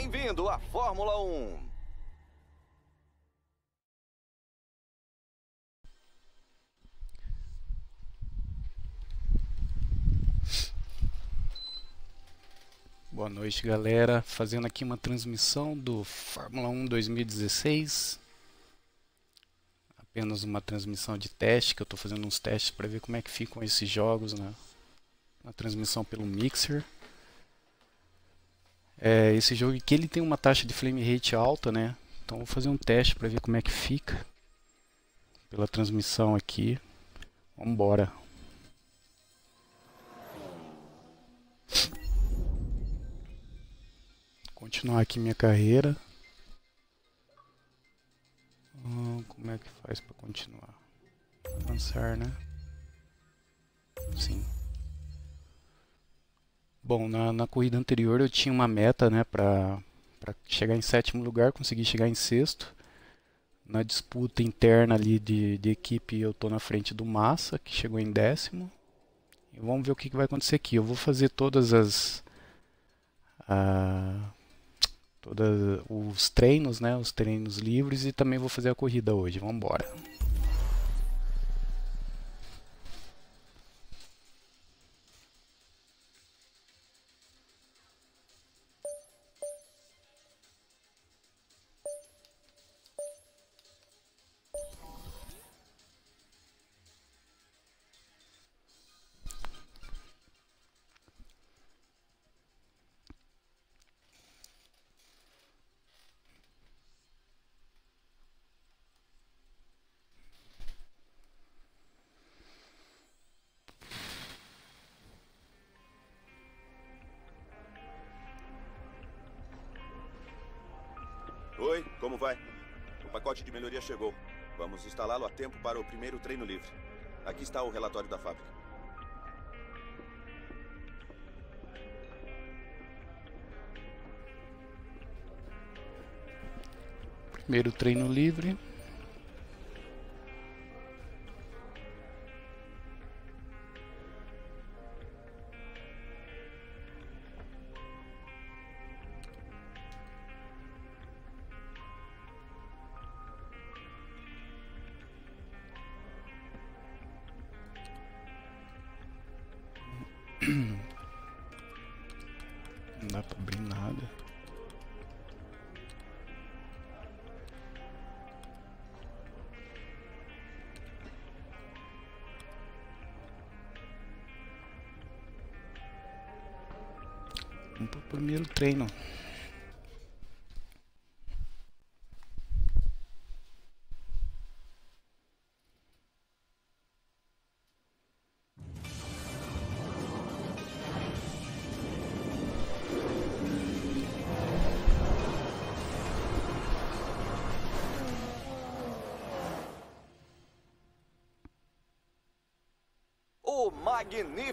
Bem-vindo à Fórmula 1. Boa noite, galera. Fazendo aqui uma transmissão do Fórmula 1 2016. Apenas uma transmissão de teste, que eu estou fazendo uns testes para ver como é que ficam esses jogos na, na transmissão pelo Mixer. É, esse jogo aqui ele tem uma taxa de frame rate alta, né? Então vou fazer um teste para ver como é que fica pela transmissão aqui. Vamos embora. continuar aqui minha carreira. Hum, como é que faz para continuar? Avançar, né? Sim. Bom, na, na corrida anterior eu tinha uma meta, né, para chegar em sétimo lugar, consegui chegar em sexto. Na disputa interna ali de, de equipe eu tô na frente do Massa, que chegou em décimo. E vamos ver o que, que vai acontecer aqui. Eu vou fazer todas as... Uh, todos os treinos, né, os treinos livres e também vou fazer a corrida hoje. Vamos embora. Oi, como vai? O pacote de melhoria chegou. Vamos instalá-lo a tempo para o primeiro treino livre. Aqui está o relatório da fábrica. Primeiro treino livre. Treino.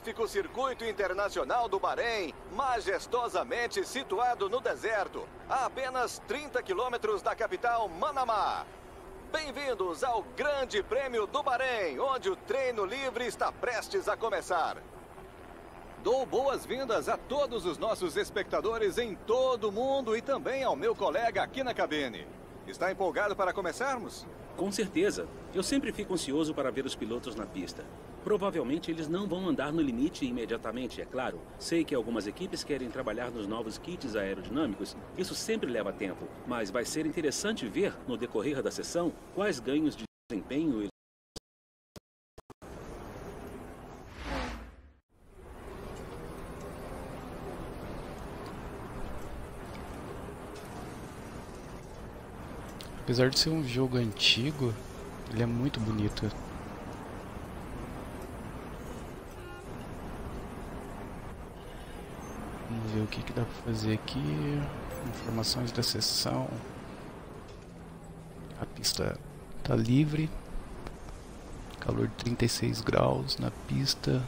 Magnífico Circuito Internacional do Bahrein, majestosamente situado no deserto, a apenas 30 quilômetros da capital Manamá. Bem-vindos ao Grande Prêmio do Bahrein, onde o treino livre está prestes a começar. Dou boas-vindas a todos os nossos espectadores em todo o mundo e também ao meu colega aqui na cabine. Está empolgado para começarmos? Com certeza. Eu sempre fico ansioso para ver os pilotos na pista. Provavelmente eles não vão andar no limite imediatamente, é claro. Sei que algumas equipes querem trabalhar nos novos kits aerodinâmicos. Isso sempre leva tempo, mas vai ser interessante ver, no decorrer da sessão, quais ganhos de desempenho eles Apesar de ser um jogo antigo, ele é muito bonito. Vamos ver o que, que dá para fazer aqui. Informações da sessão. A pista está livre. Calor de 36 graus na pista.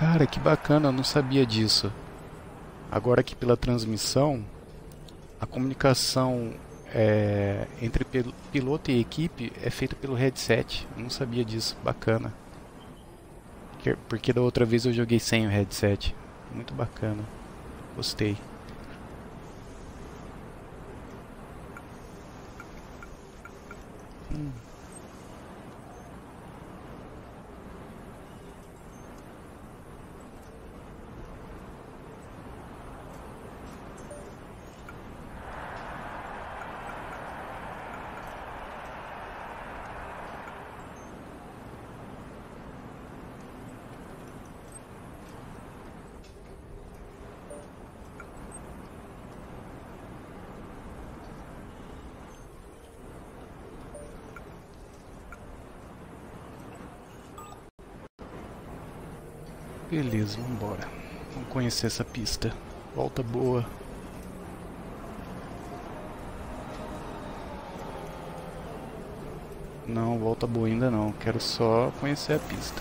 Cara, que bacana, eu não sabia disso. Agora aqui pela transmissão, a comunicação é, entre piloto e equipe é feito pelo headset. Eu não sabia disso, bacana. Porque da outra vez eu joguei sem o headset. Muito bacana. Gostei. Hum. Beleza, vamos embora. Vamos conhecer essa pista. Volta boa. Não, volta boa ainda não. Quero só conhecer a pista.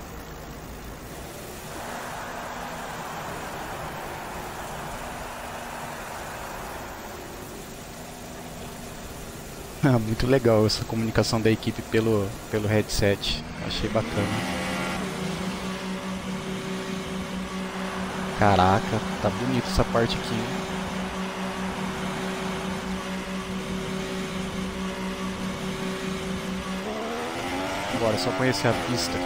Ah, muito legal essa comunicação da equipe pelo, pelo headset. Achei bacana. Caraca, tá bonito essa parte aqui. Bora, só conhecer a pista.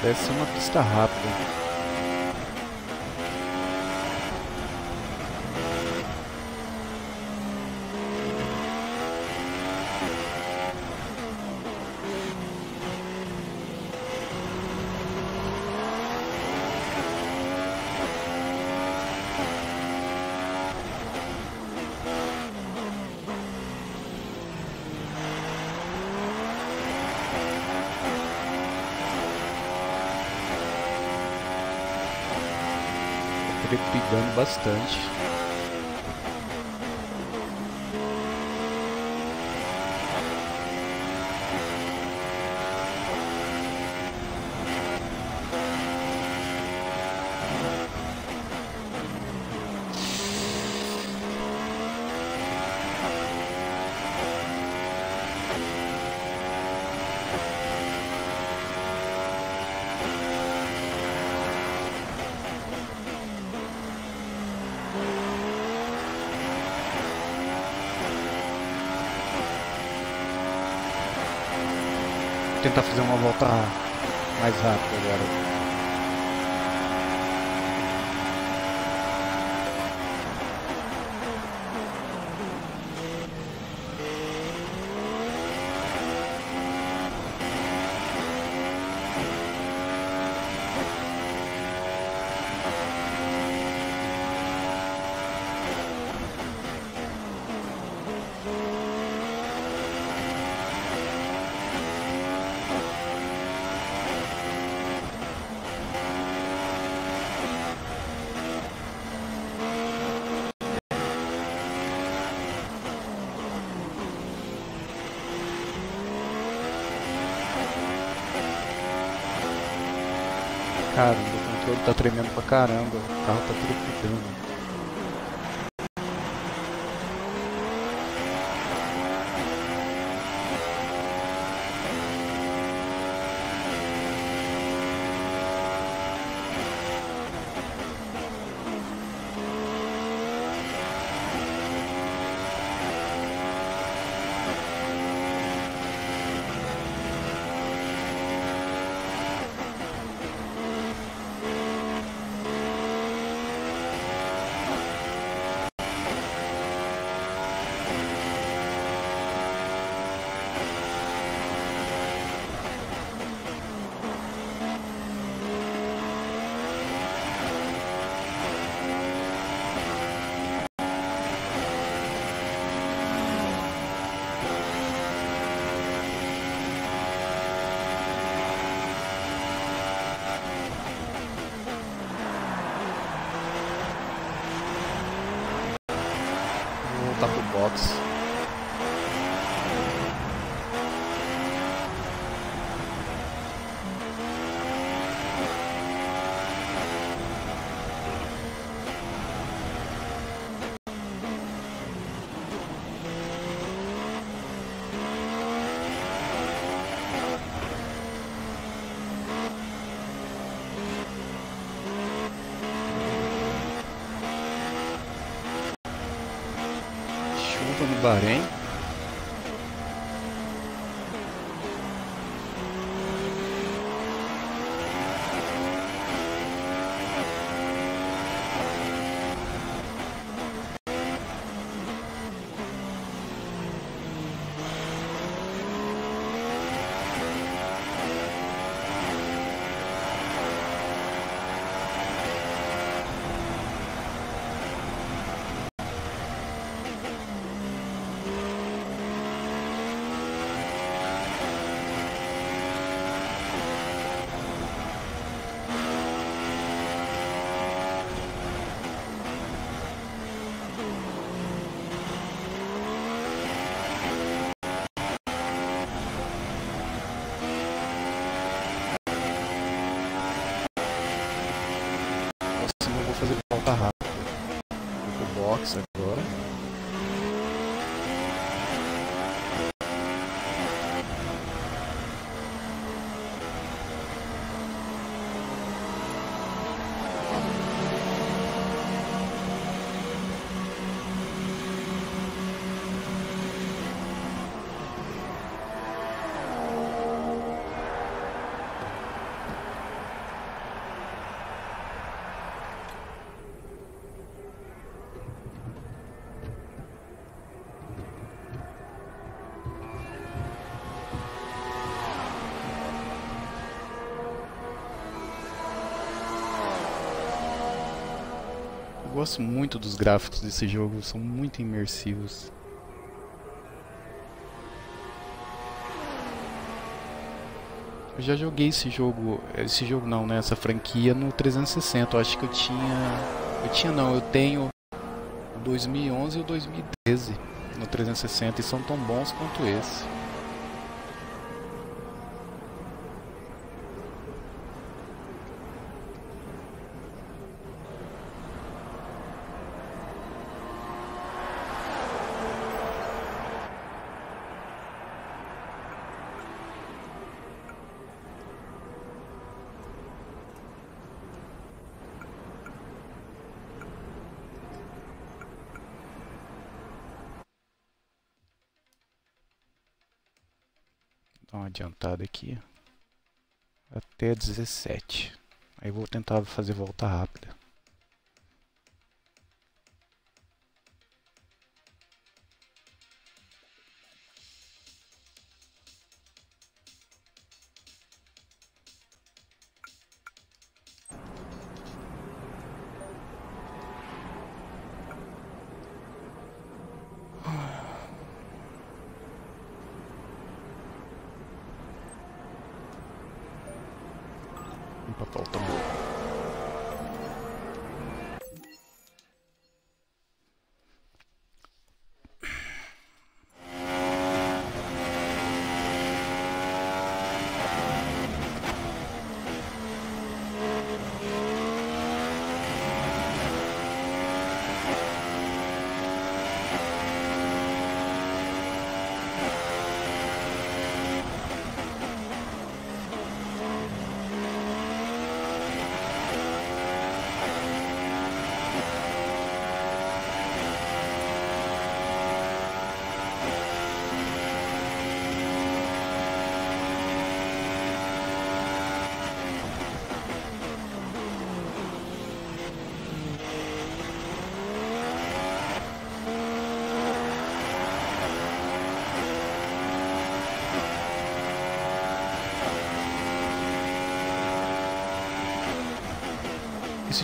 Parece ser uma pista rápida. Bastante. Tentar fazer uma volta mais rápida agora. Caramba, o controle tá tremendo pra caramba. O carro tá trepidando. Bahrein. Gosto muito dos gráficos desse jogo, são muito imersivos. Eu já joguei esse jogo, esse jogo não, né, essa franquia no 360. Eu acho que eu tinha, eu tinha não, eu tenho 2011 ou 2013 no 360 e são tão bons quanto esse. Adiantada aqui. Até 17. Aí vou tentar fazer volta rápida.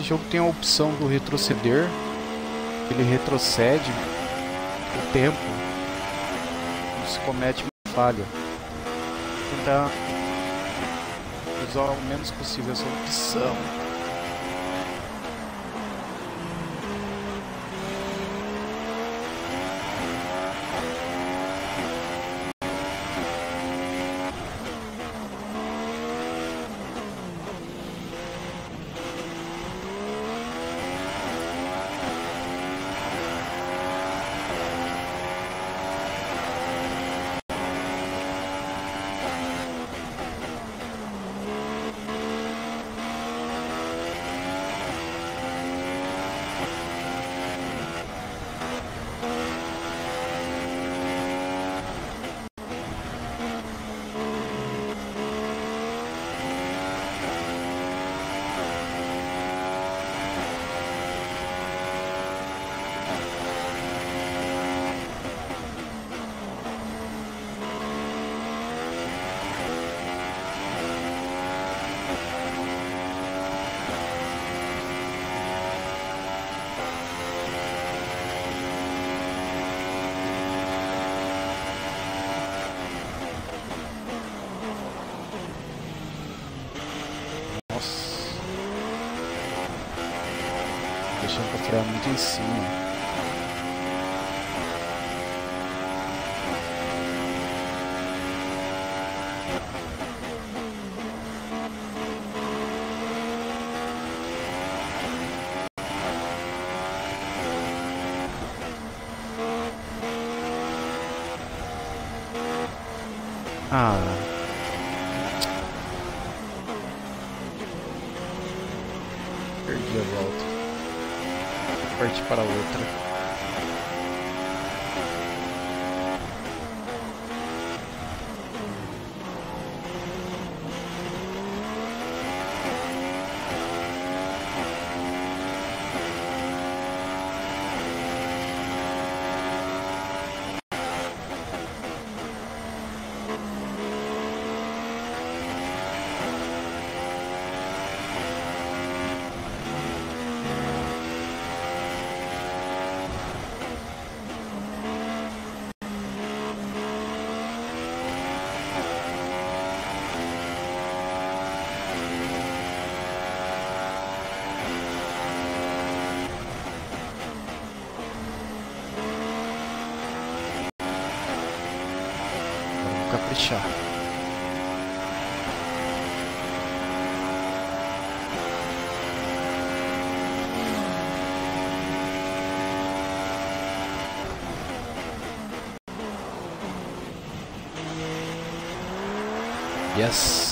Jogo tem a opção do retroceder. Ele retrocede o tempo se comete uma falha. Vou tentar usar o menos possível essa opção. Para outra. Yes.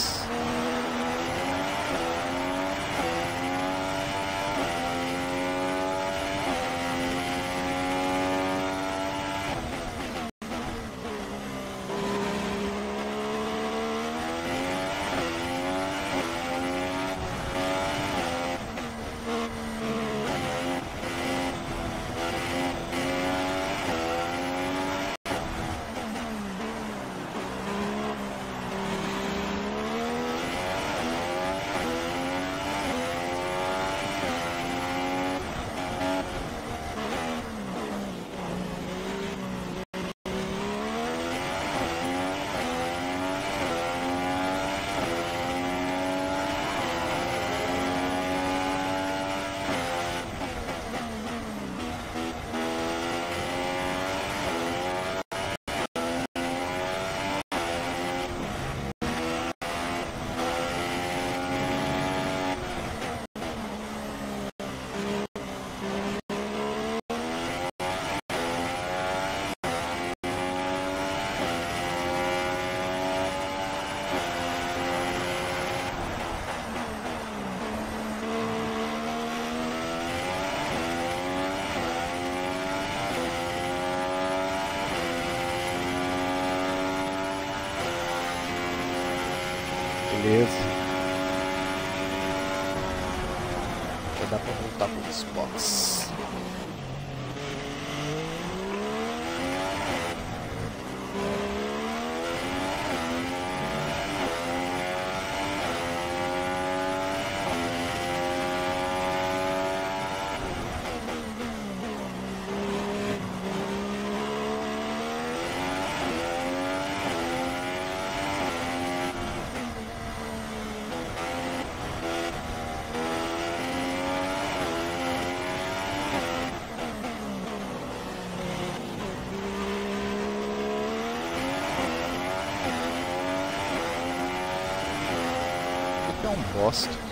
É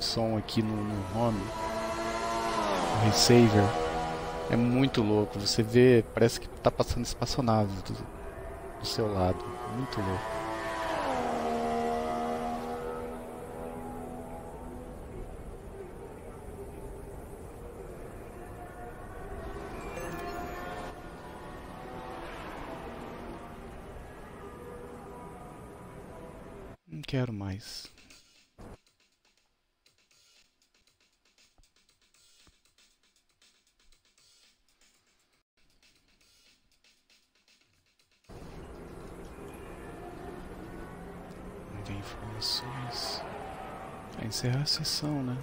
som aqui no, no home, o receiver. É muito louco. Você vê, parece que tá passando espaçonave do, do seu lado. Muito louco. Não quero mais. Informações. Vai encerrar a sessão, né?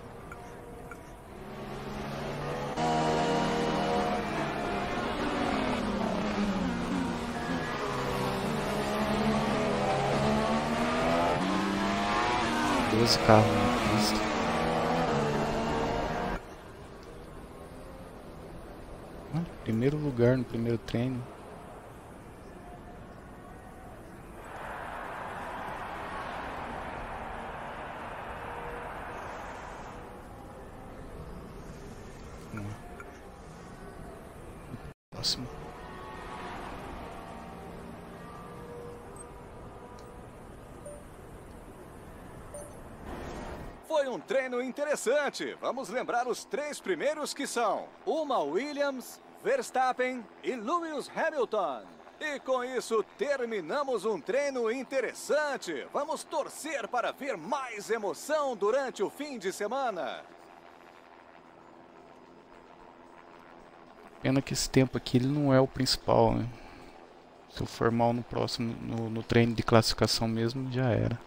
Doze carros na pista. Primeiro lugar no primeiro treino. Interessante. Vamos lembrar os três primeiros que são uma Williams, Verstappen e Lewis Hamilton. E com isso terminamos um treino interessante. Vamos torcer para ver mais emoção durante o fim de semana. Pena que esse tempo aqui ele não é o principal, né? Se eu for mal no próximo, no, no treino de classificação mesmo, já era.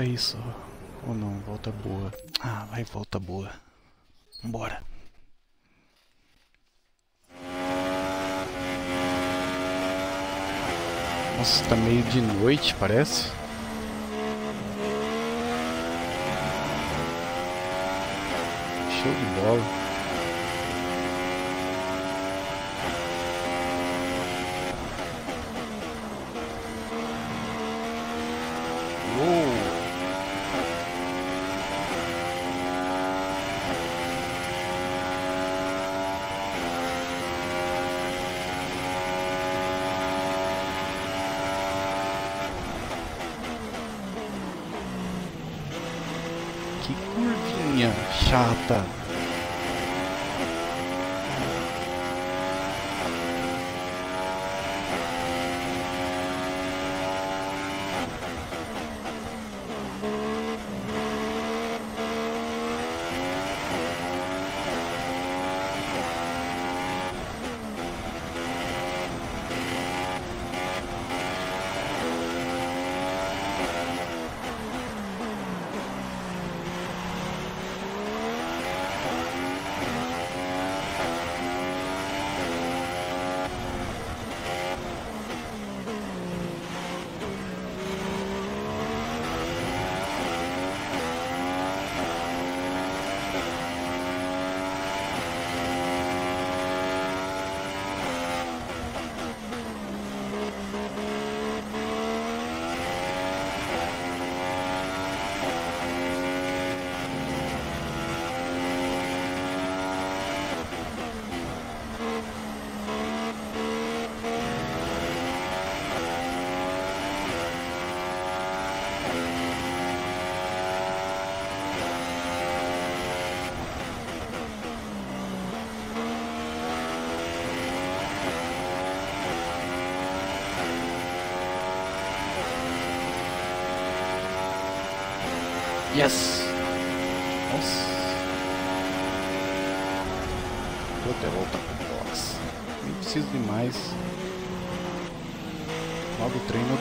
Sair só. Ou não, volta boa. Ah, vai volta boa. Vambora. Nossa, tá meio de noite, parece. Show de bola.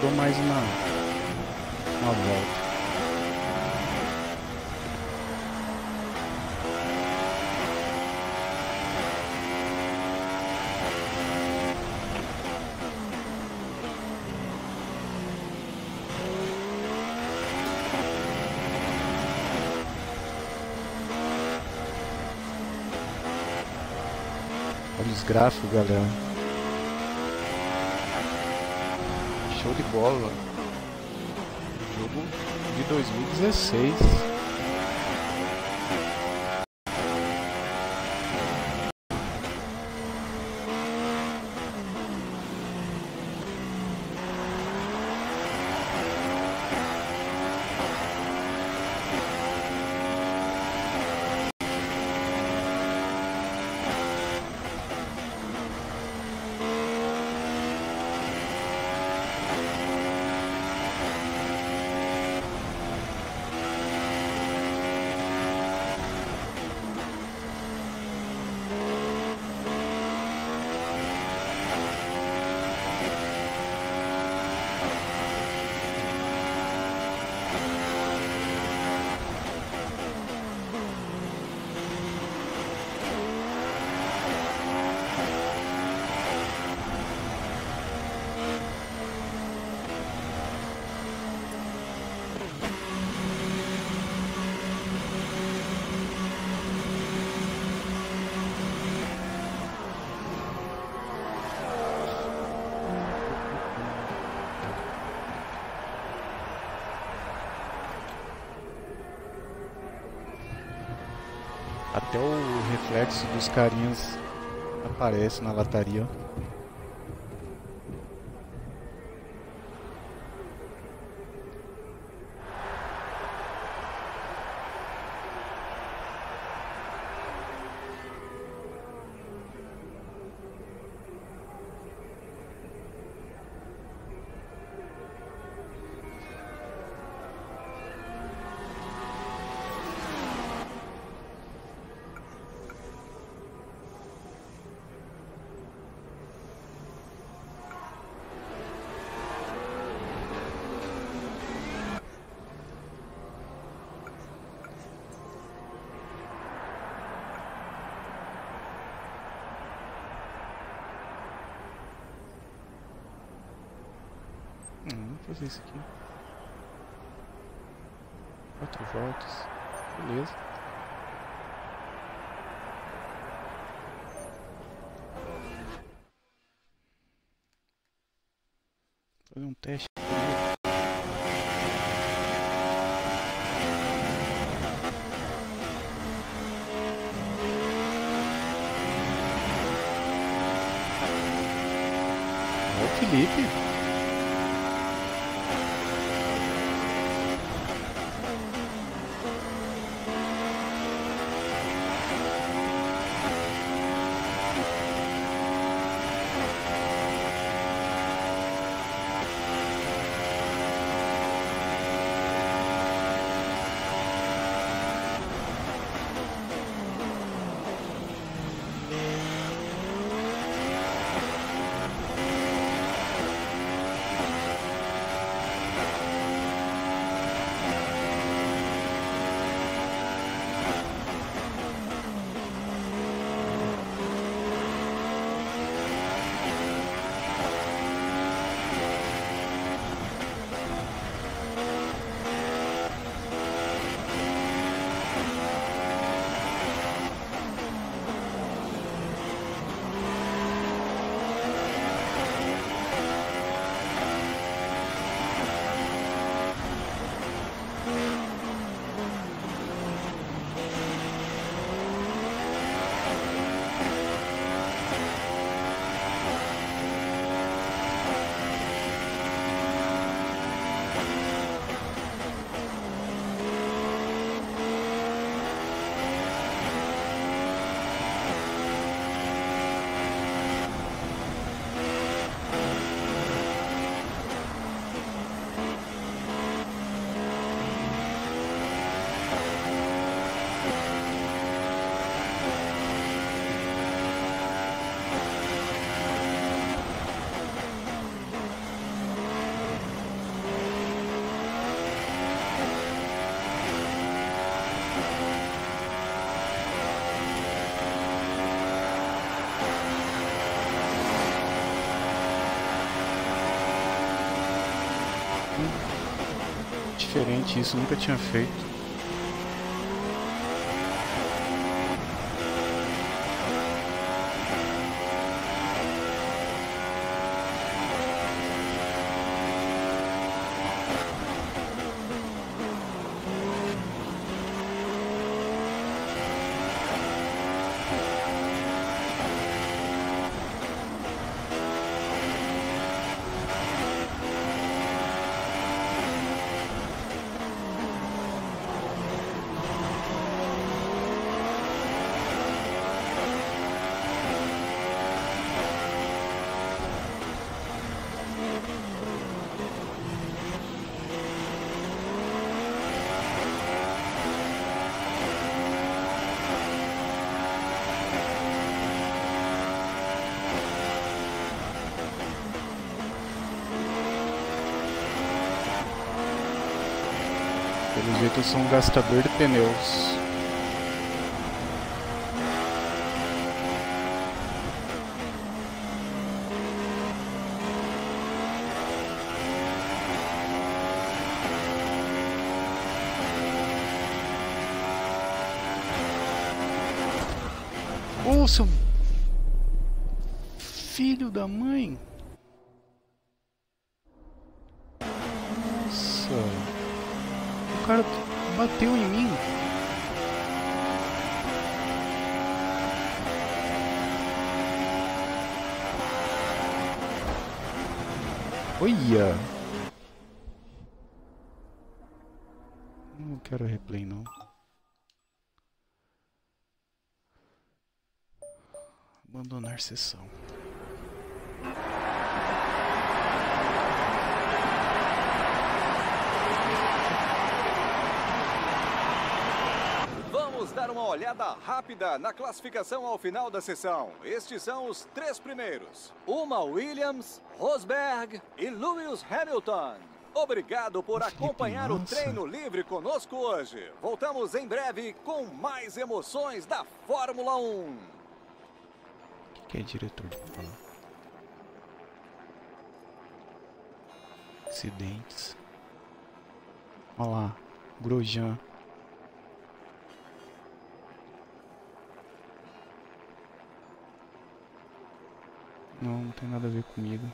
Dou mais uma, uma volta. Olha os gráficos, galera. Show de bola. Jogo de 2016. Até o reflexo dos carinhas aparece na lataria. Hum, vou fazer isso aqui. Quatro voltas. Beleza. Diferente, isso nunca tinha feito. Sou um gastador de pneus. Ô, seu filho da mãe! Nossa! O cara bateu em mim! Olha! Não quero replay não. Sessão. Vamos dar uma olhada rápida na classificação ao final da sessão. Estes são os três primeiros: Uma Williams, Rosberg e Lewis Hamilton. Obrigado por acompanhar o treino livre conosco hoje. Voltamos em breve com mais emoções da Fórmula 1. Que, é diretor de prova? Acidentes. Olha lá, Grosjean. Não, não tem nada a ver comigo.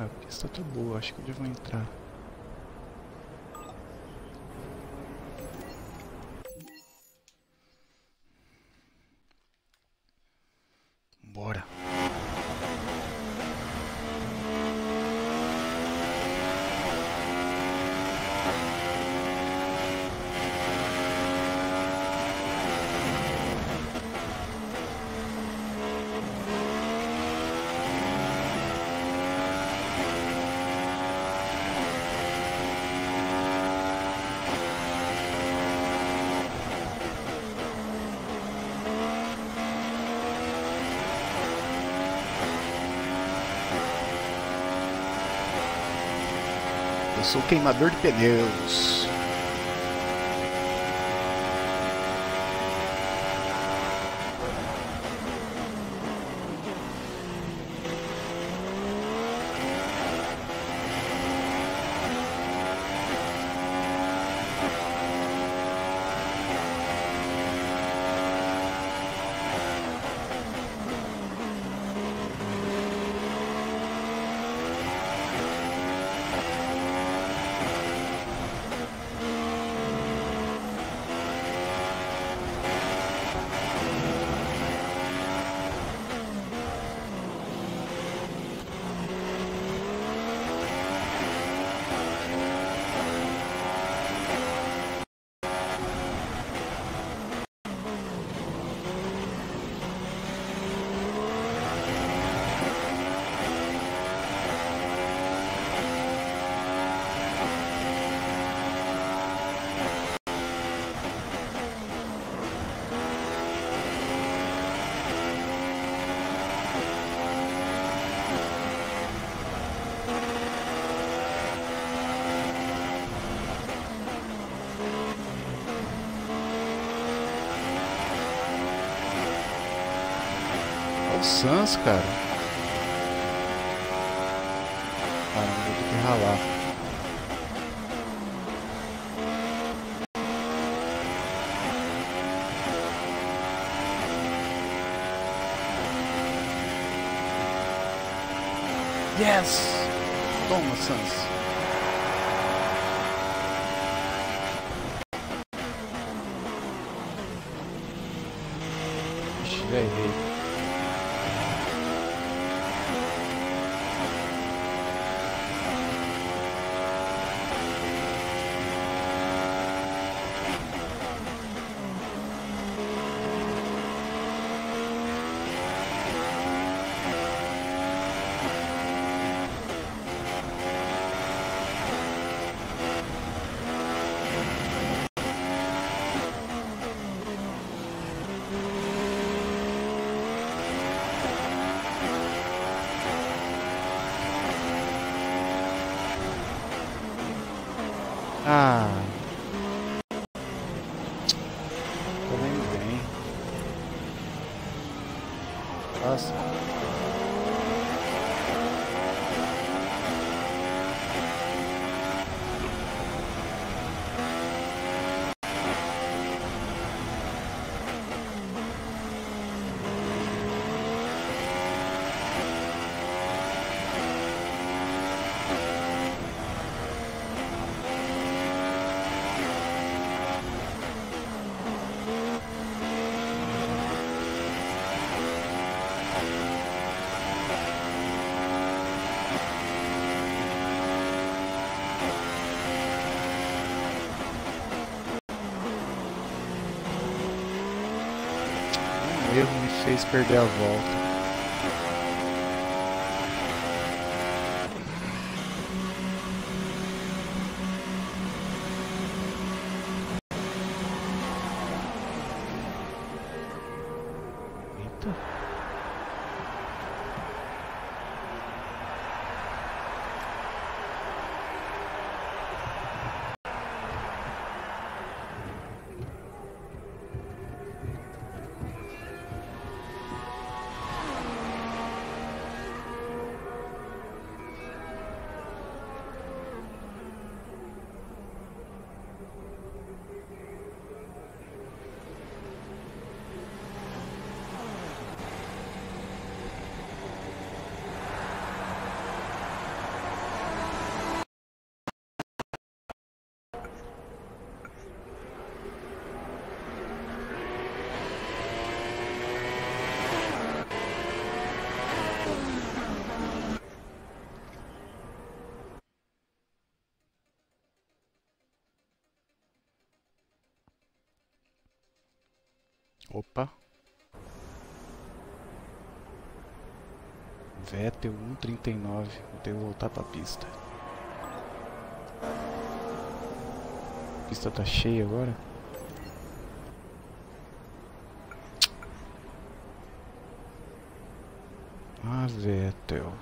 A pista tá boa, acho que eu já vou entrar. Bora. Eu sou queimador de pneus. O Sans, cara. Caramba, vou ter que ralar. Yes! Ah. Tô bem. Nossa. Um perder a volta. Eita. Opa. Vettel 139. Vou ter que voltar pra pista. A pista tá cheia agora. Ah, Vettel.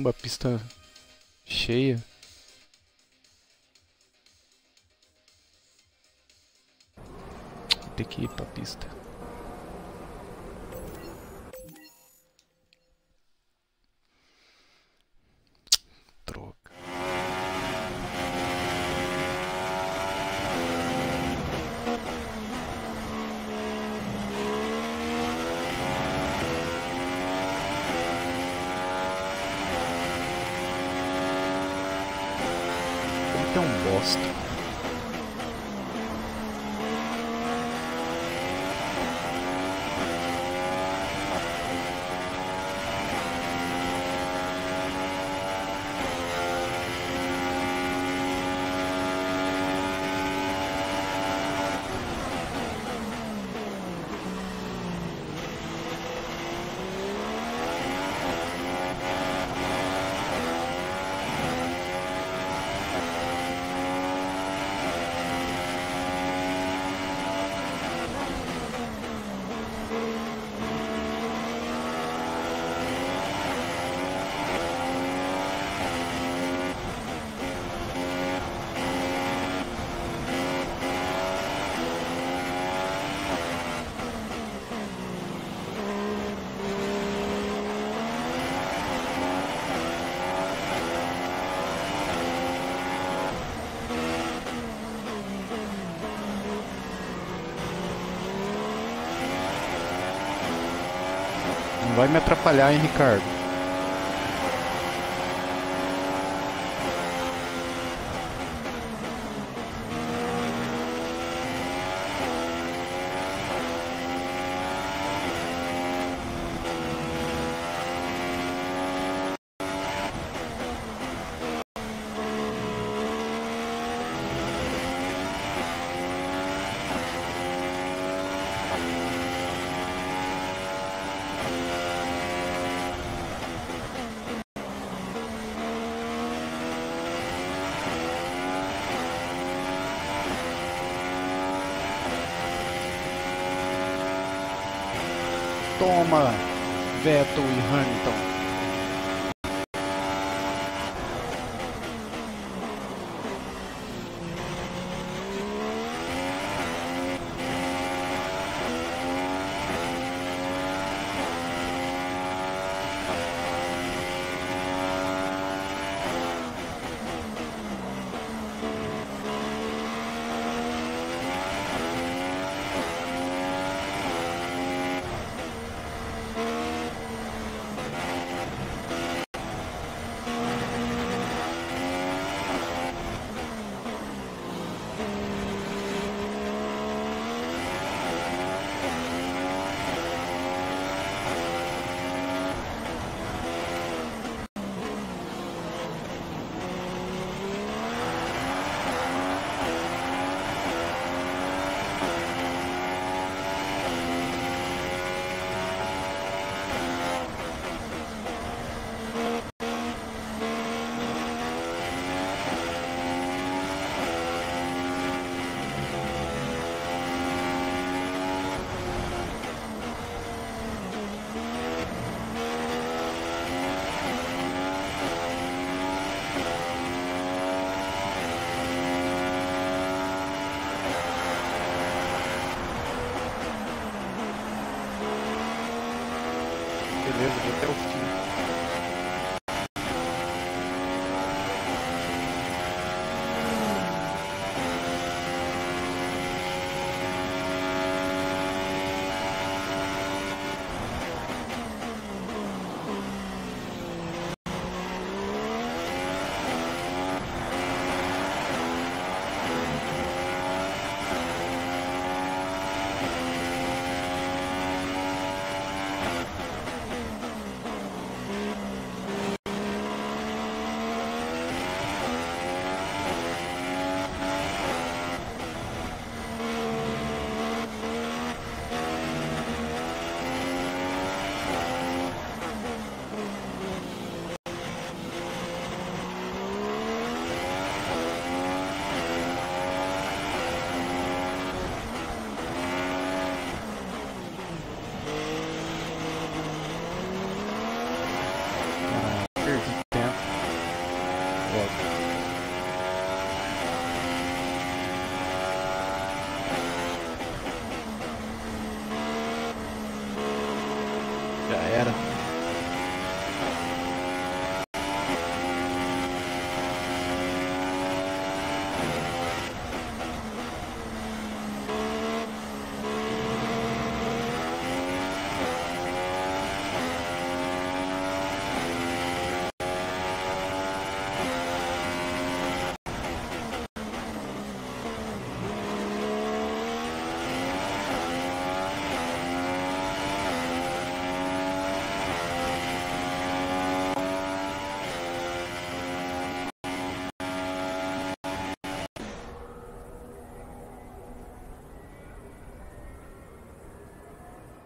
Caramba, pista cheia. Ter que ir pra pista. Vai me atrapalhar, hein, Ricardo?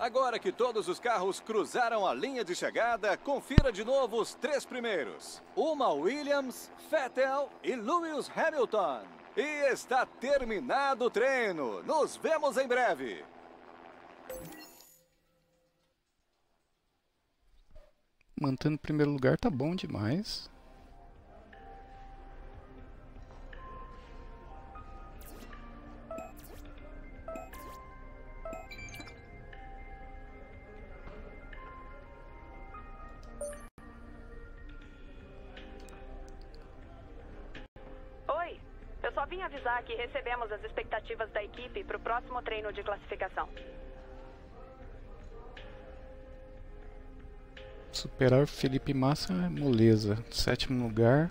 Agora que todos os carros cruzaram a linha de chegada, confira de novo os três primeiros. Uma Williams, Vettel e Lewis Hamilton. E está terminado o treino. Nos vemos em breve. Mantendo o primeiro lugar tá bom demais. Recebemos as expectativas da equipe para o próximo treino de classificação. Superar Felipe Massa é moleza. Sétimo lugar.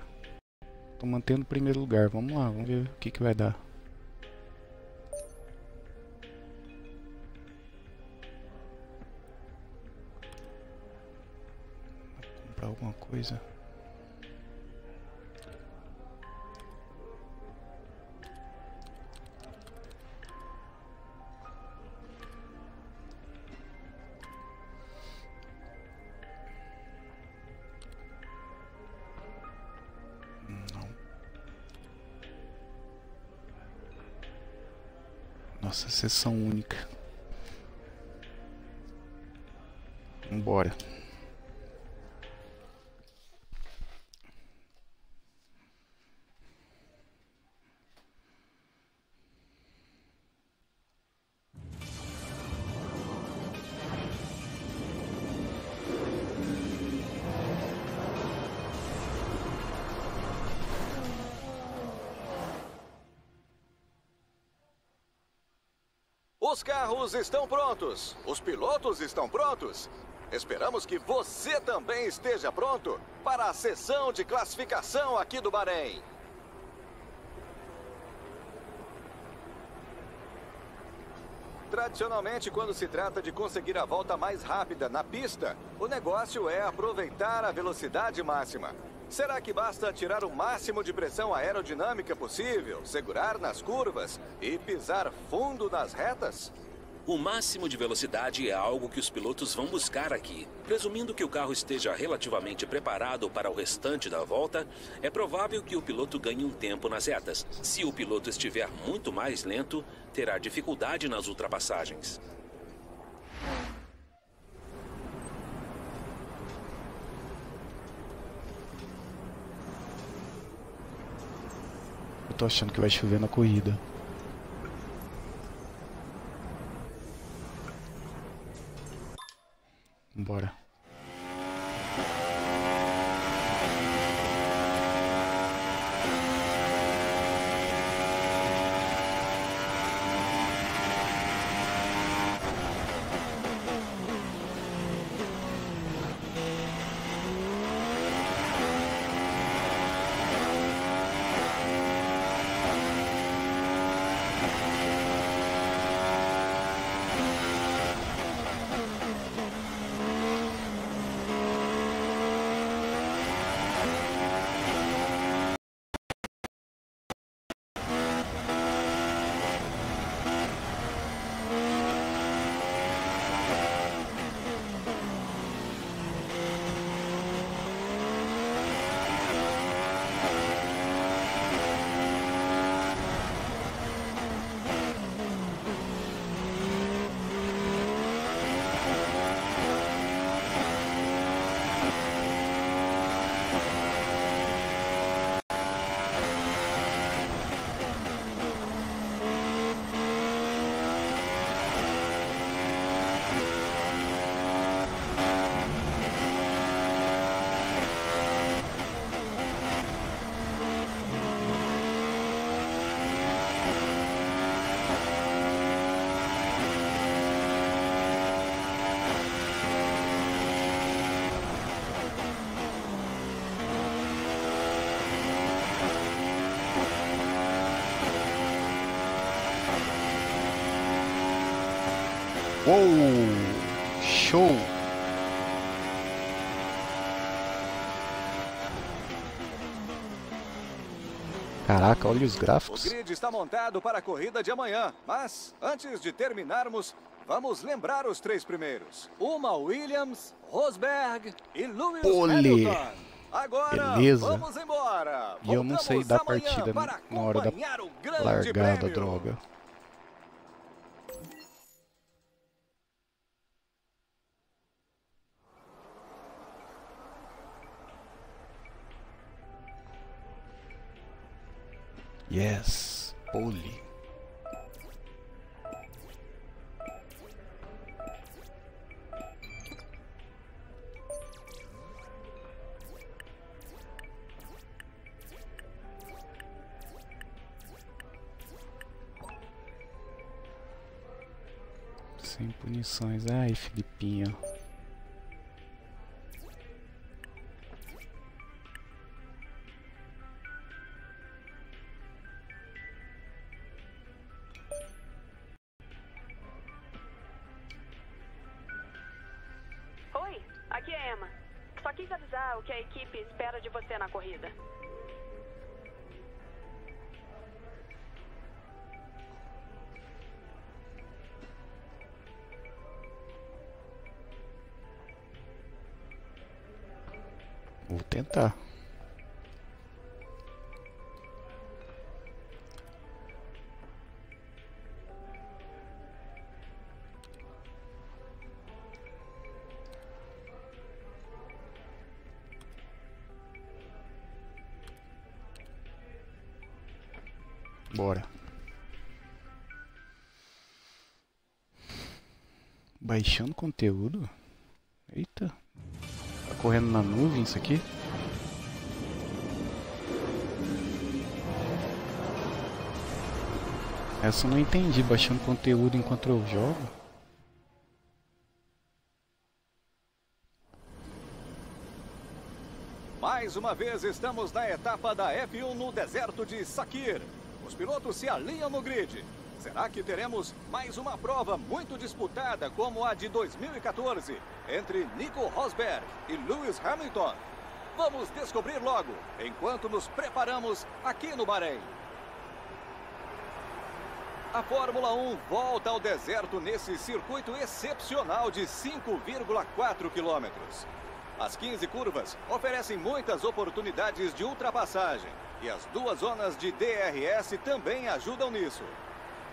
Tô mantendo o primeiro lugar. Vamos lá, vamos ver o que, que vai dar. Vou comprar alguma coisa. Sessão única. Vambora. Os carros estão prontos. Os pilotos estão prontos. Esperamos que você também esteja pronto para a sessão de classificação aqui do Bahrein. Tradicionalmente, quando se trata de conseguir a volta mais rápida na pista, o negócio é aproveitar a velocidade máxima. Será que basta tirar o máximo de pressão aerodinâmica possível, segurar nas curvas e pisar fundo nas retas? O máximo de velocidade é algo que os pilotos vão buscar aqui. Presumindo que o carro esteja relativamente preparado para o restante da volta, é provável que o piloto ganhe um tempo nas retas. Se o piloto estiver muito mais lento, terá dificuldade nas ultrapassagens. Eu tô achando que vai chover na corrida. Bora. Uou! Show! Caraca, olha os O gráficos. grid está montado para a corrida de amanhã, mas antes de terminarmos, vamos lembrar os três primeiros: uma Williams, Rosberg e Lewis Pole. Hamilton. Agora Beleza. vamos embora. E eu não sei da partida na hora da o Largada, droga. Yes, pole. Sem punições. Ai, Filipinho. Baixando conteúdo? Eita. Tá correndo na nuvem isso aqui? Essa eu não entendi, baixando conteúdo enquanto eu jogo. Mais uma vez estamos na etapa da F1 no deserto de Sakir. Os pilotos se alinham no grid. Será que teremos mais uma prova muito disputada como a de 2014 entre Nico Rosberg e Lewis Hamilton? Vamos descobrir logo, enquanto nos preparamos aqui no Bahrein. A Fórmula 1 volta ao deserto nesse circuito excepcional de 5,4 quilômetros. As 15 curvas oferecem muitas oportunidades de ultrapassagem e as duas zonas de DRS também ajudam nisso.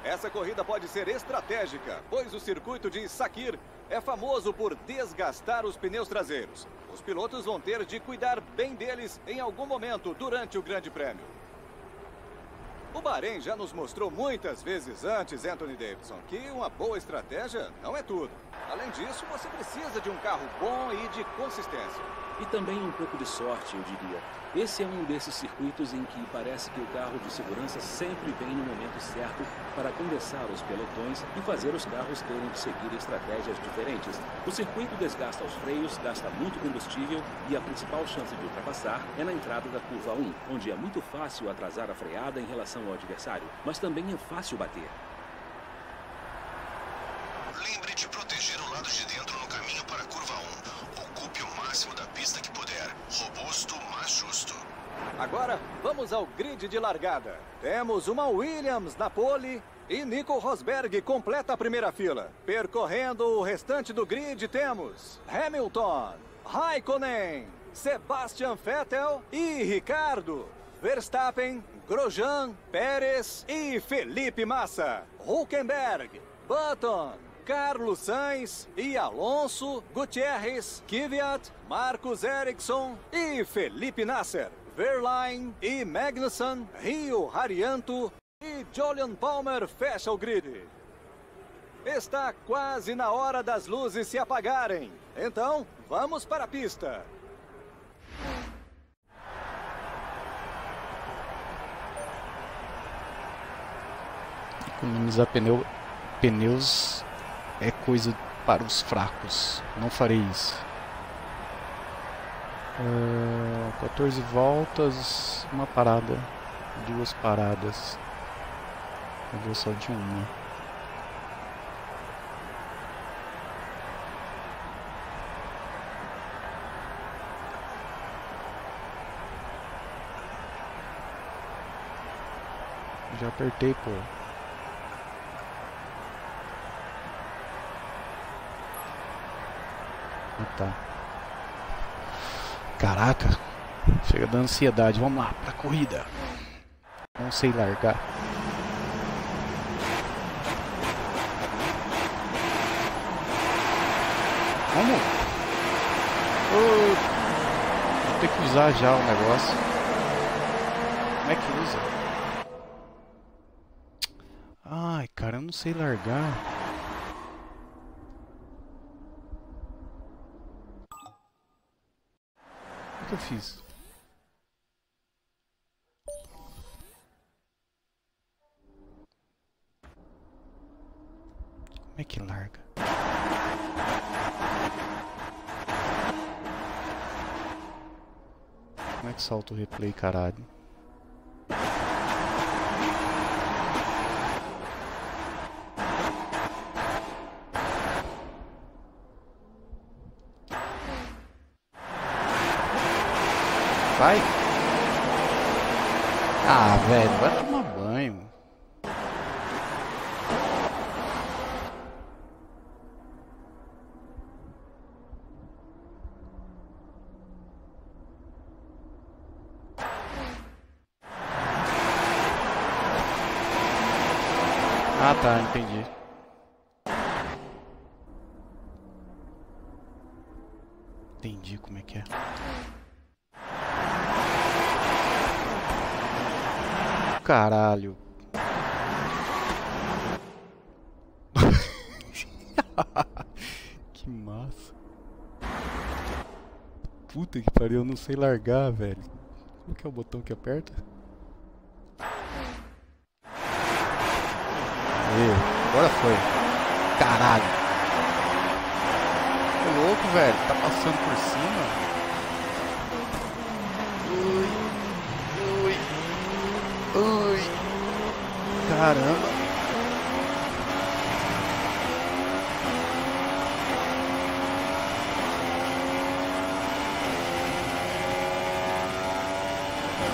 Essa corrida pode ser estratégica, pois o circuito de Sakir é famoso por desgastar os pneus traseiros. Os pilotos vão ter de cuidar bem deles em algum momento durante o Grande Prêmio. O Bahrein já nos mostrou muitas vezes antes, Anthony Davidson, que uma boa estratégia não é tudo. Além disso, você precisa de um carro bom e de consistência. E também um pouco de sorte, eu diria. Esse é um desses circuitos em que parece que o carro de segurança sempre vem no momento certo para condensar os pelotões e fazer os carros terem de seguir estratégias diferentes. O circuito desgasta os freios, gasta muito combustível e a principal chance de ultrapassar é na entrada da curva 1, onde é muito fácil atrasar a freada em relação ao adversário, mas também é fácil bater. Lembre de proteger o lado de dentro no caminho para a curva 1. Ocupe o máximo da pista que puder. Robusto, mas justo. Agora, vamos ao grid de largada. Temos uma Williams na pole e Nico Rosberg completa a primeira fila. Percorrendo o restante do grid, temos Hamilton, Raikkonen, Sebastian Vettel e Ricardo. Verstappen, Grosjean, Pérez e Felipe Massa. Hulkenberg, Button, Carlos Sainz e Alonso, Gutierrez, Kvyat, Marcos Ericsson e Felipe Nasser. Verline e Magnussen, Rio Harianto e Julian Palmer fecha o grid. Está quase na hora das luzes se apagarem. Então, vamos para a pista. Economizar pneu, pneus é coisa para os fracos. Não farei isso. Uh, 14 voltas, uma parada, duas paradas. Eu vou só de uma. Já apertei, pô. Ah, tá. Caraca, chega da ansiedade. Vamos lá, pra corrida. Não sei largar. Vamos. Oh, vou ter que usar já o negócio. Como é que usa? Ai, cara, eu não sei largar. Que eu fiz? Como é que larga? Como é que solta o replay, caralho? sai? Ah, velho, vai tomar banho. Ah, tá, entendi. Entendi como é que é. Caralho. que massa. Puta que pariu, eu não sei largar, velho. Qual que é o botão que aperta? Aí, agora foi. Caralho. Ô louco, velho. Tá passando por cima. Ui. Ui. Ui. Caramba.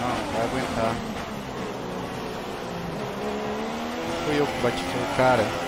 Não, vai aguentar. Não fui eu que bati com o cara.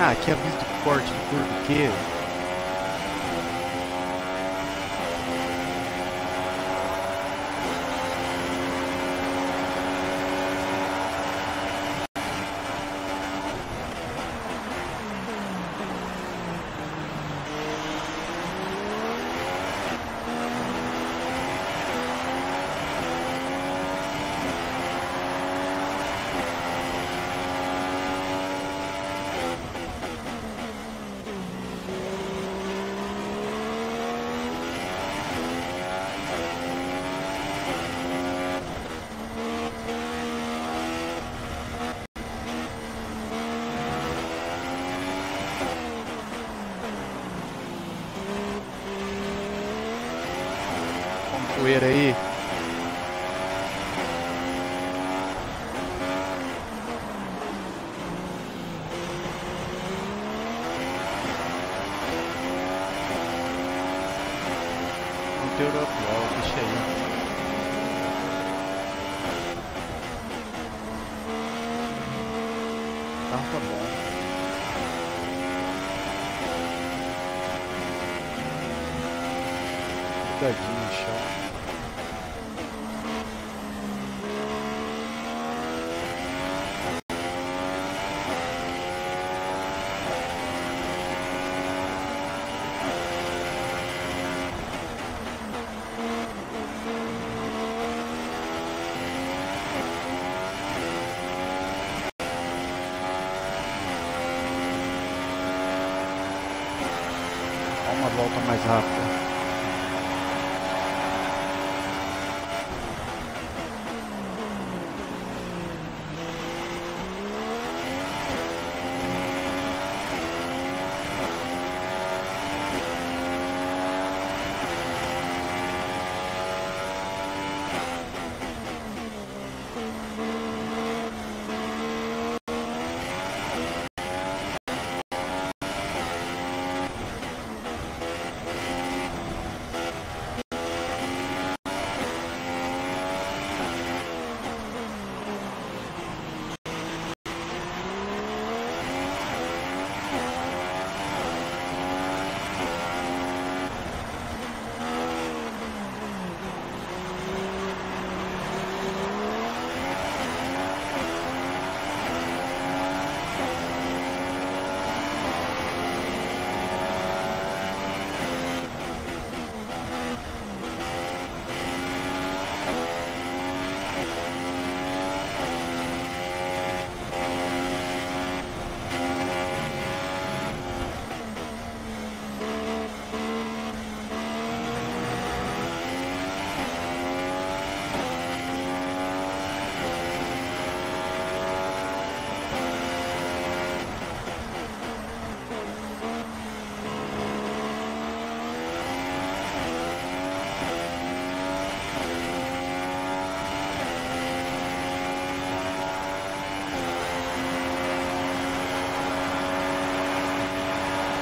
Ah, aqui é aviso do corte do porquê.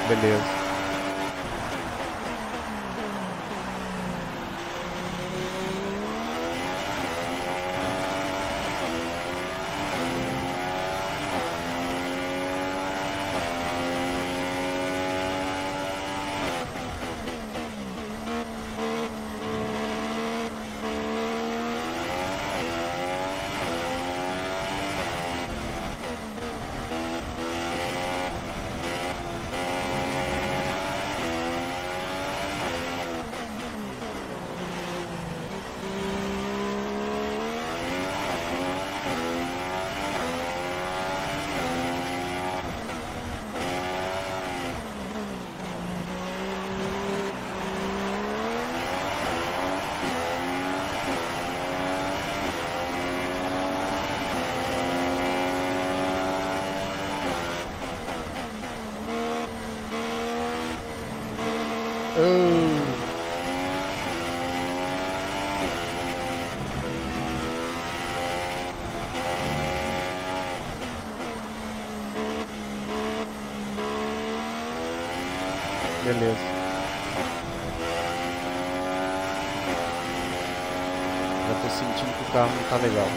Beleza. Beleza. Já tô sentindo que o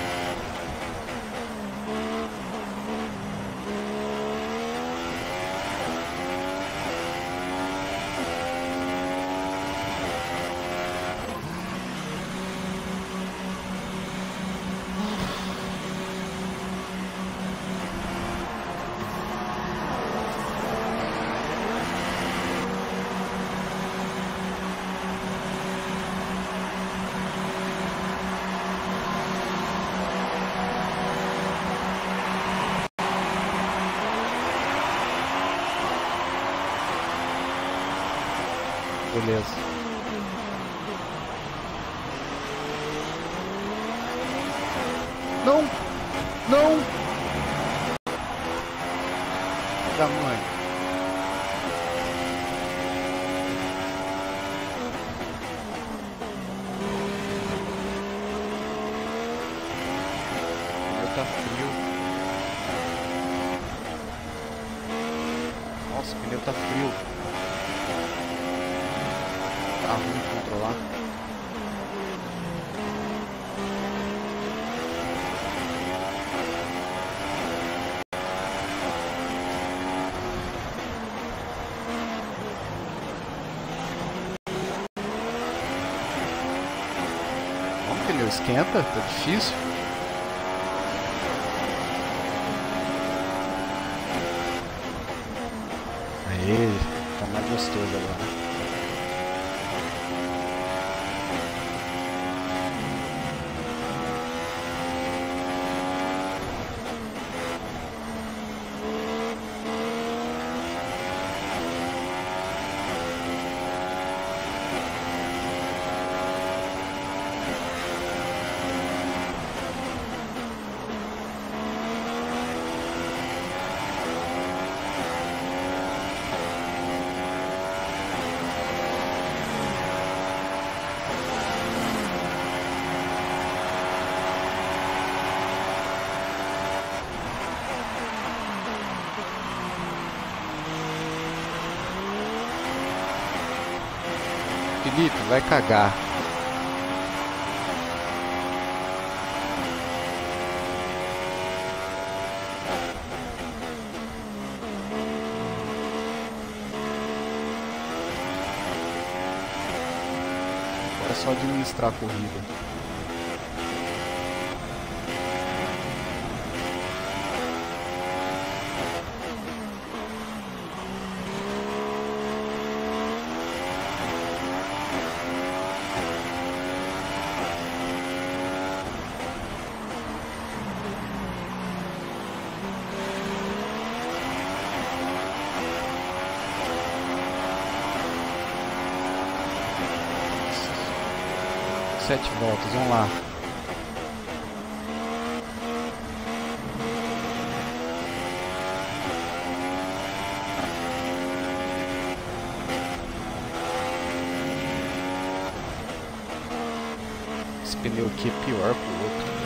80, tá difícil. Felipe, vai cagar. É só administrar a corrida. Vamos lá. Esse pneu aqui é pior pro outro.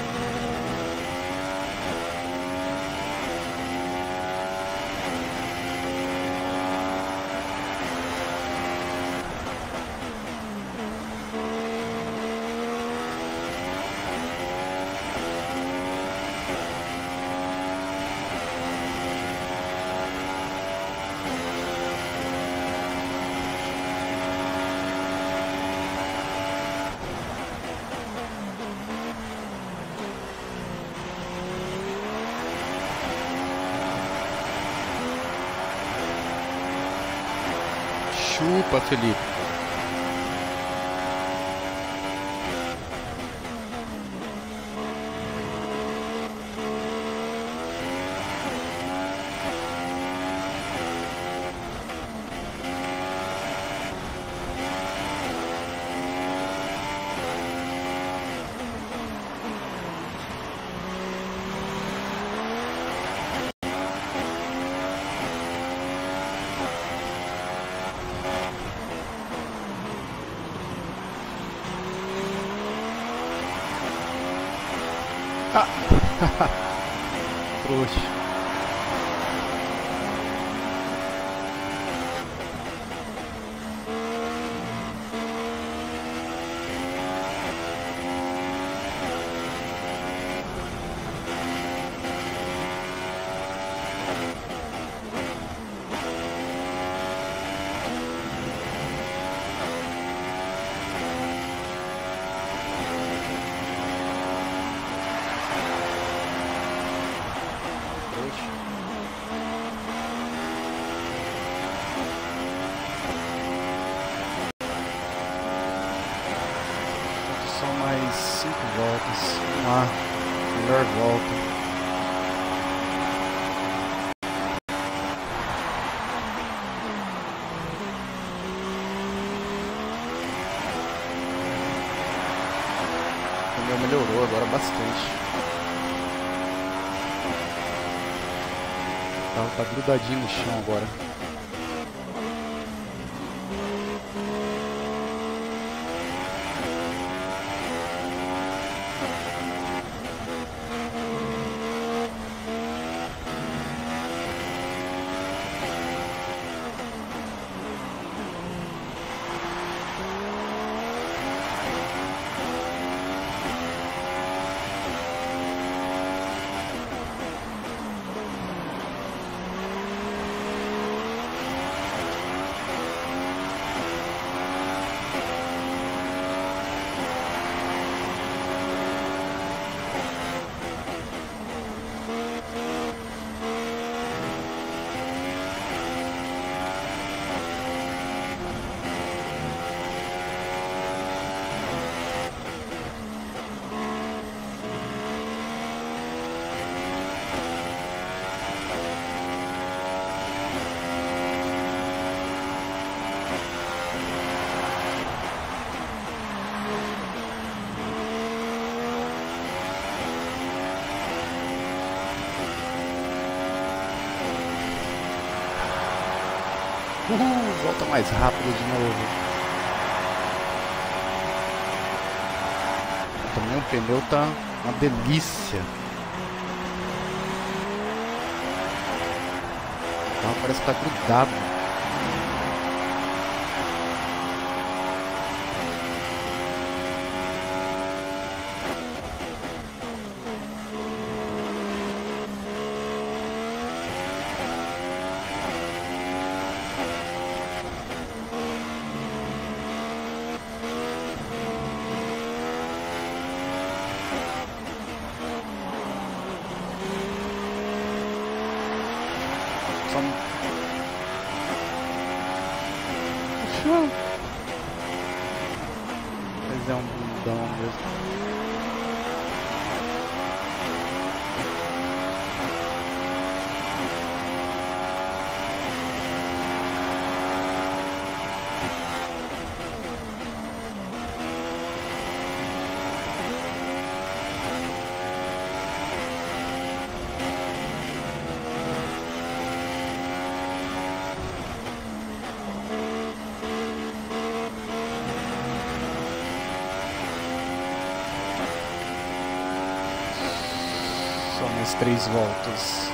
League. São mais cinco voltas. Lá, melhor volta. O pneu melhorou agora bastante. O carro tá grudadinho no chão agora. Mais rápido de novo. Também o pneu tá uma delícia. Então parece que tá grudado. Três voltas.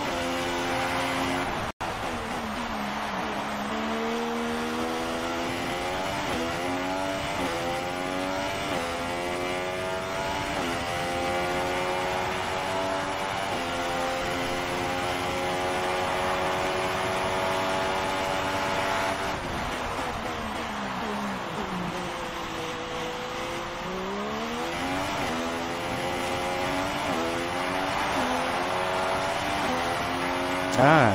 Ah.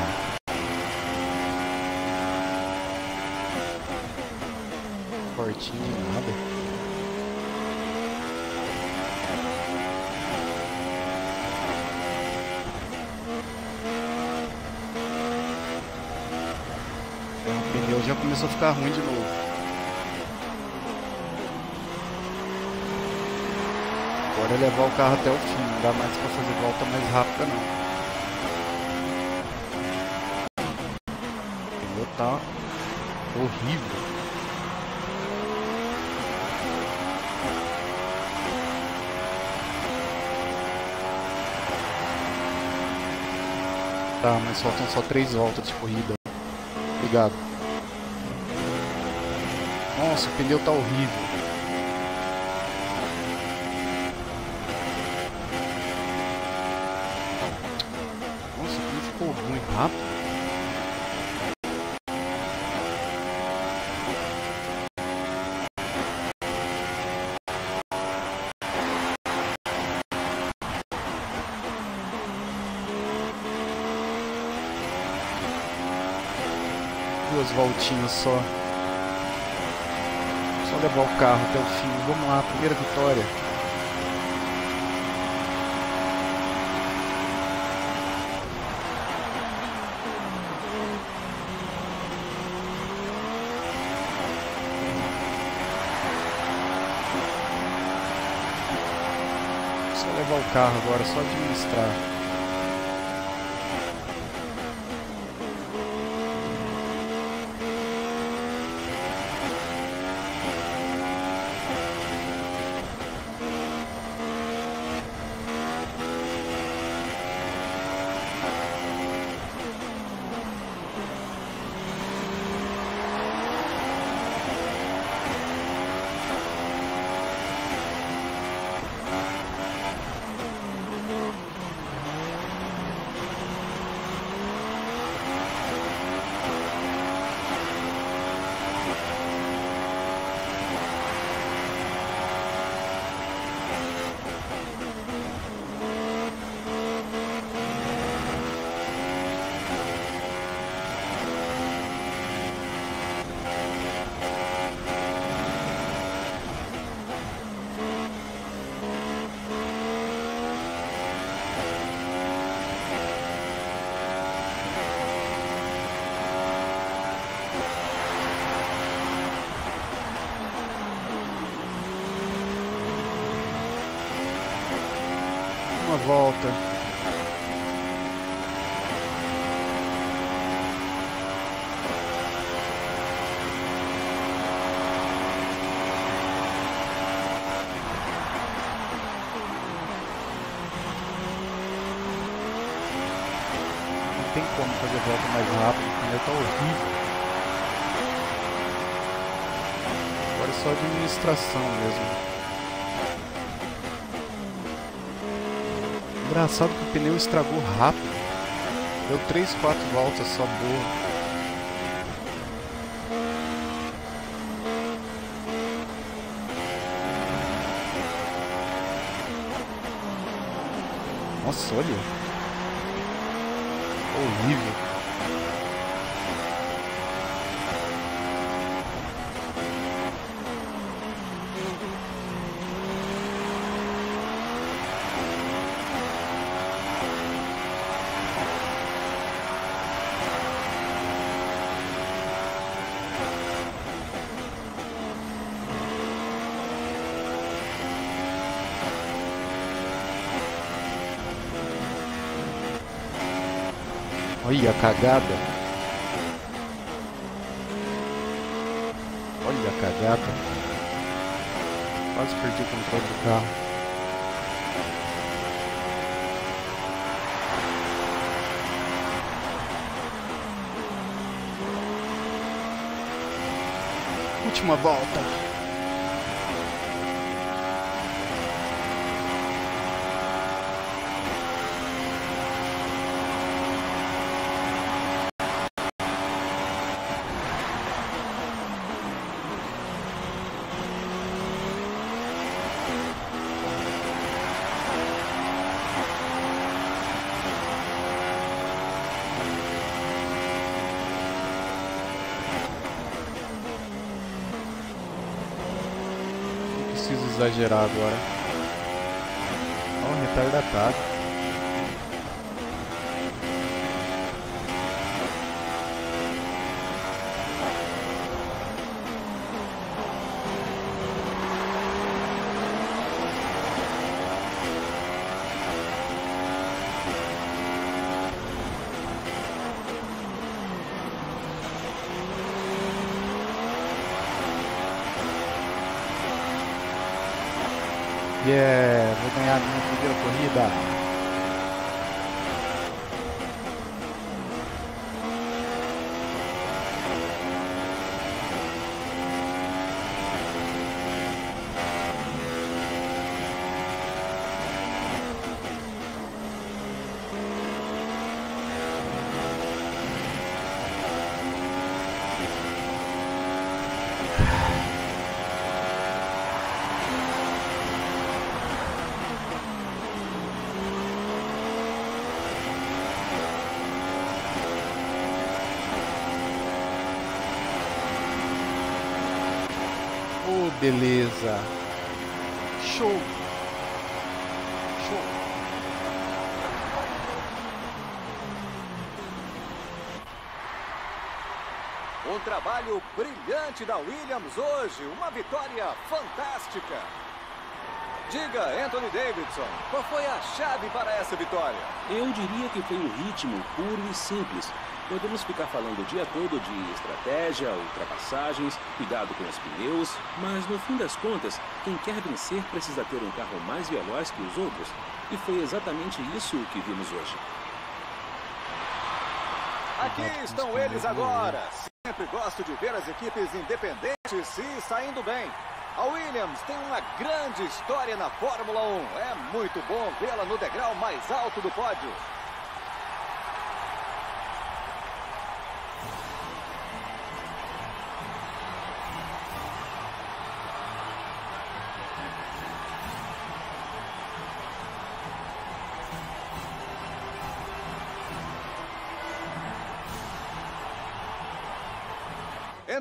Fortinho nada. O pneu já começou a ficar ruim de novo. Agora é levar o carro até o fim, não dá mais para fazer volta mais rápida não. tá horrível. Tá, mas faltam só três voltas de corrida. Obrigado. Nossa, o pneu tá horrível. Nossa, o pneu ficou ruim rápido. duas voltinhas só. Levar o carro até o fim. Vamos lá, primeira vitória. Só levar o carro agora, só administrar. volta. Volta mais rápido, o pneu tá horrível. Agora é só administração mesmo. Engraçado que o pneu estragou rápido. Deu 3, 4 voltas só boa. Nossa, olha. Horrível. Olha a cagada. Olha a cagada. Quase perdi o controle do carro. Última volta. Exagerar agora. Ó, oh, retardatário. Yeah, vou ganhar a minha primeira corrida. Oh, beleza. Show. Show. Um trabalho brilhante da Williams hoje. Uma vitória fantástica. Diga, Anthony Davidson, qual foi a chave para essa vitória? Eu diria que foi o ritmo puro e simples. Podemos ficar falando o dia todo de estratégia, ultrapassagens, cuidado com os pneus, mas no fim das contas, quem quer vencer precisa ter um carro mais veloz que os outros. E foi exatamente isso que vimos hoje. Aqui estão eles agora. Sempre gosto de ver as equipes independentes se saindo bem. A Williams tem uma grande história na Fórmula 1. É muito bom vê-la no degrau mais alto do pódio.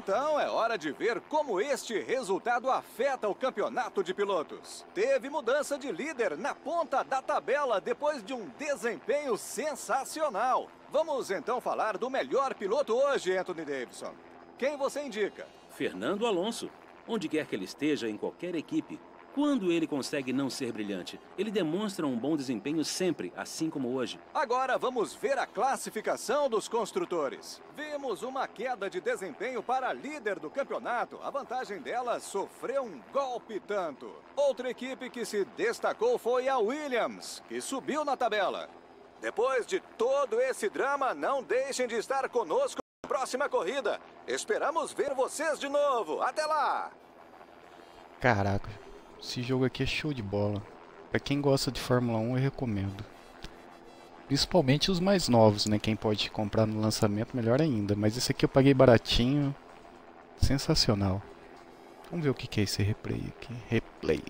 Então é hora de ver como este resultado afeta o campeonato de pilotos. Teve mudança de líder na ponta da tabela depois de um desempenho sensacional. Vamos então falar do melhor piloto hoje, Anthony Davidson. Quem você indica? Fernando Alonso. Onde quer que ele esteja, em qualquer equipe, quando ele consegue não ser brilhante? Ele demonstra um bom desempenho sempre, assim como hoje. Agora vamos ver a classificação dos construtores. Vimos uma queda de desempenho para a líder do campeonato. A vantagem dela sofreu um golpe tanto. Outra equipe que se destacou foi a Williams, que subiu na tabela. Depois de todo esse drama, não deixem de estar conosco na próxima corrida. Esperamos ver vocês de novo. Até lá! Caraca, esse jogo aqui é show de bola. Pra quem gosta de Fórmula 1, eu recomendo. Principalmente os mais novos, né? Quem pode comprar no lançamento, melhor ainda. Mas esse aqui eu paguei baratinho. Sensacional. Vamos ver o que é esse replay aqui. Replay.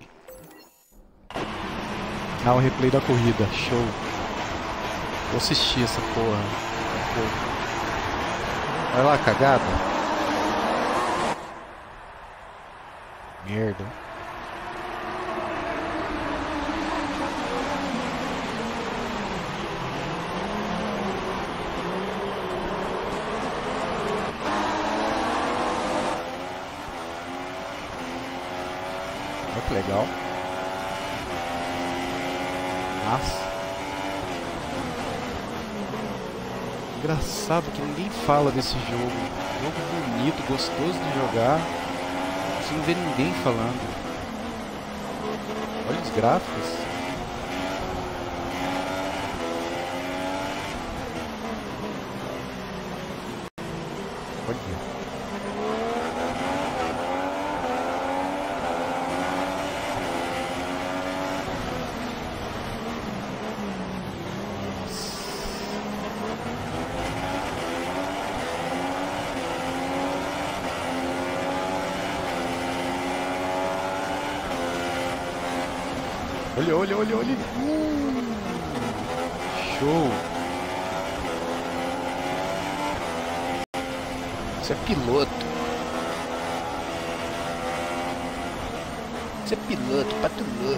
Ah, o replay da corrida. Show. Vou assistir essa porra. Vai lá, cagada. Merda. Legal. Nossa. Engraçado que ninguém fala desse jogo. Jogo bonito, gostoso de jogar. Sem ver ninguém falando. Olha os gráficos. Olha. Olha, olha, olha, olha. Show. Você é piloto. Você é piloto, patrulhou.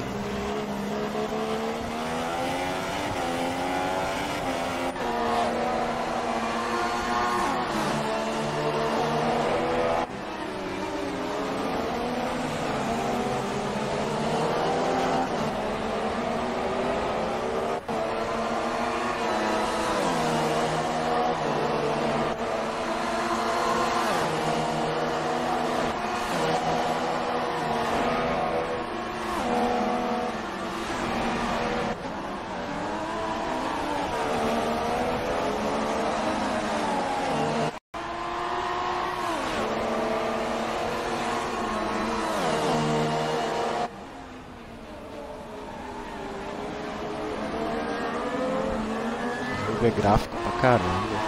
O jogo é gráfico pra caramba.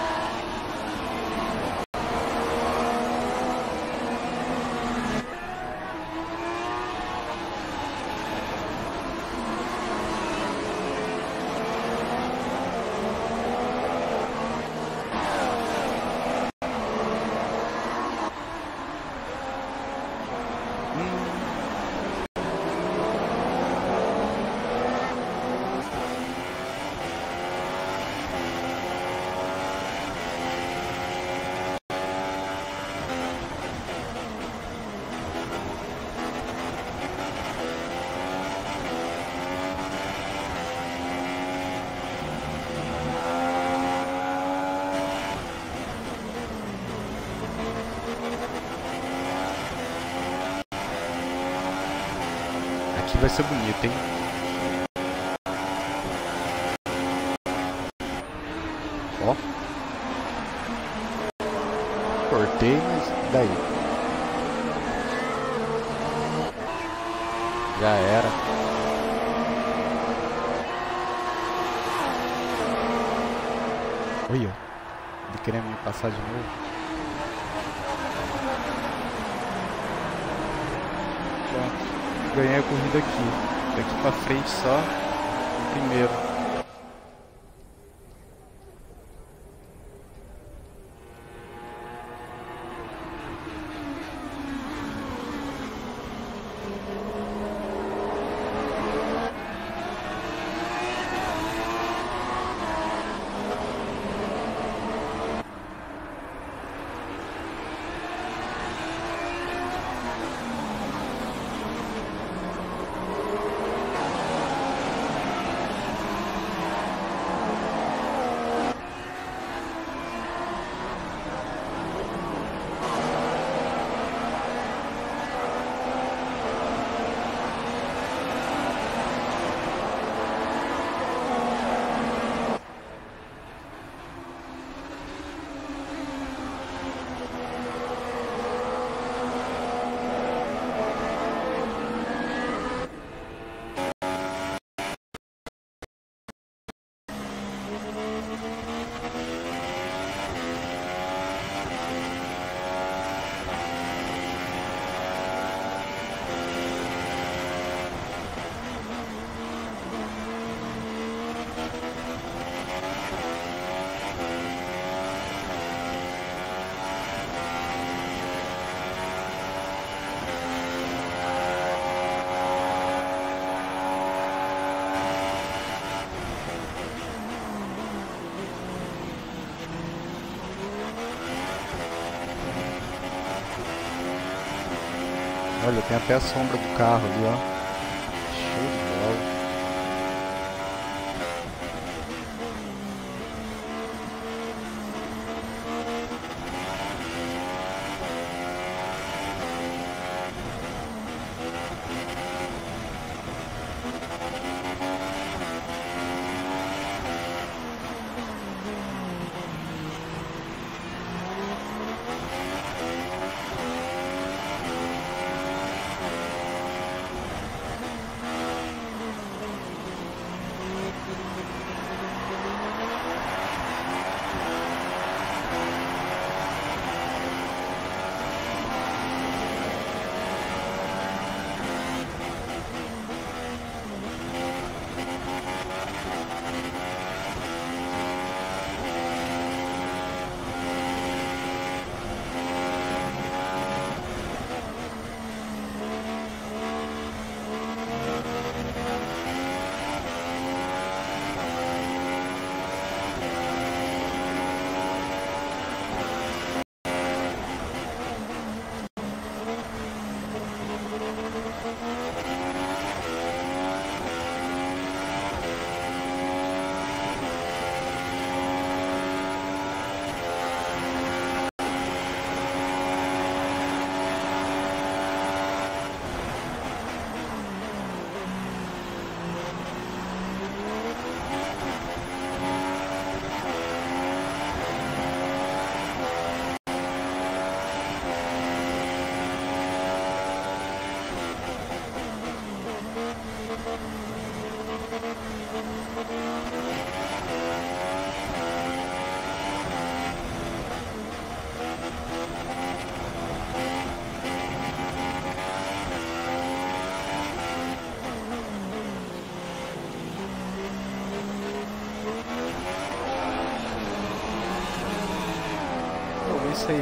Aqui vai ser bonito, hein? Ó. Cortei, mas daí. Já era. Olha, ele querendo me passar de novo. Pronto, ganhei a corrida aqui. Daqui pra frente só tem até a sombra do carro ali, ó.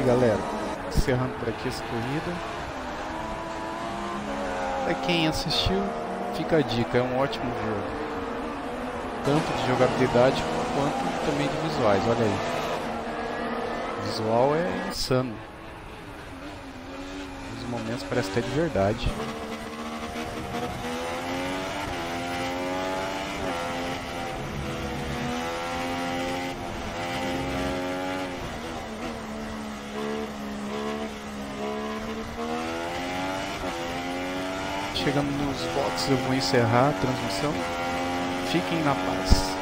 Galera. Encerrando por aqui essa corrida. Para quem assistiu, fica a dica, é um ótimo jogo. Tanto de jogabilidade quanto também de visuais, olha aí. O visual é insano. Nos momentos parece até de verdade. Chegando nos boxes eu vou encerrar a transmissão. Fiquem na paz.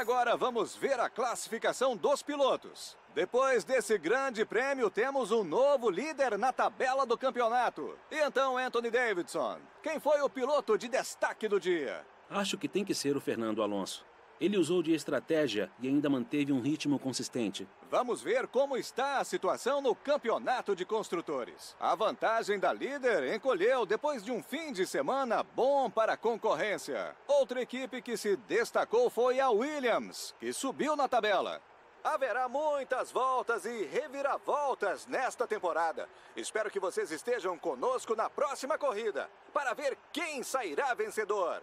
Agora vamos ver a classificação dos pilotos. Depois desse grande prêmio, temos um novo líder na tabela do campeonato. E então, Anthony Davidson, quem foi o piloto de destaque do dia? Acho que tem que ser o Fernando Alonso. Ele usou de estratégia e ainda manteve um ritmo consistente. Vamos ver como está a situação no campeonato de construtores. A vantagem da líder encolheu depois de um fim de semana bom para a concorrência. Outra equipe que se destacou foi a Williams, que subiu na tabela. Haverá muitas voltas e reviravoltas nesta temporada. Espero que vocês estejam conosco na próxima corrida para ver quem sairá vencedor.